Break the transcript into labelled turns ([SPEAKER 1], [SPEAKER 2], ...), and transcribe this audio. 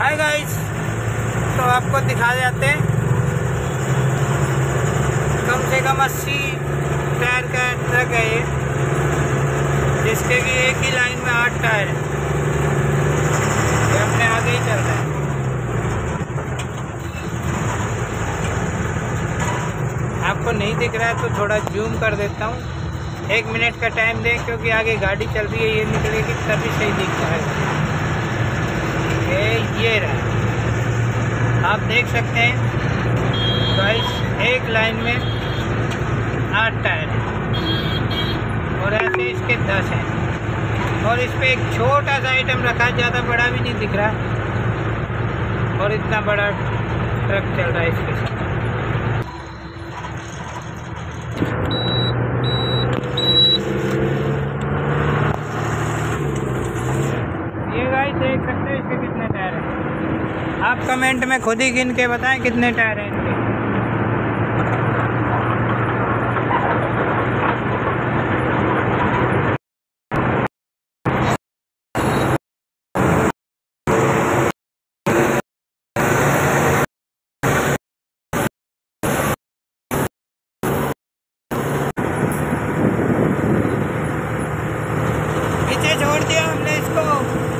[SPEAKER 1] Hi guys तो आपको दिखा जाते हैं। कम से कम अस्सी टायर का ट्रक है ये, जिसके कि एक ही लाइन में आठ टायर है। ये अपने आगे ही चल रहा है। आपको नहीं दिख रहा है तो थोड़ा जूम कर देता हूँ। एक मिनट का टाइम दें, क्योंकि आगे गाड़ी चल रही है, ये निकलेगी, तभी सही दिख पाएगा ये ये रहा आप देख सकते हैं। गाइस एक लाइन में आठ टायर है। और ऐसे इसके दस हैं। और इस पर एक छोटा सा आइटम रखा है, ज़्यादा बड़ा भी नहीं दिख रहा। और इतना बड़ा ट्रक चल रहा है इसके साथ। आप कमेंट में खुद ही गिन के बताएँ कितने टायर हैं इनके। छोड़ दिया हमने इसको।